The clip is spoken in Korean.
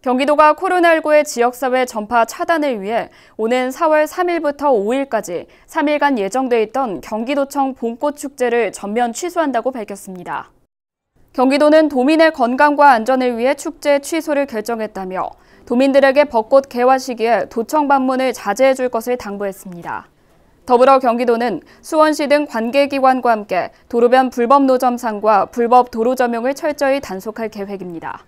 경기도가 코로나19의 지역사회 전파 차단을 위해 오는 4월 3일부터 5일까지 3일간 예정돼 있던 경기도청 봄꽃 축제를 전면 취소한다고 밝혔습니다. 경기도는 도민의 건강과 안전을 위해 축제 취소를 결정했다며 도민들에게 벚꽃 개화 시기에 도청 방문을 자제해 줄 것을 당부했습니다. 더불어 경기도는 수원시 등 관계기관과 함께 도로변 불법 노점상과 불법 도로 점용을 철저히 단속할 계획입니다.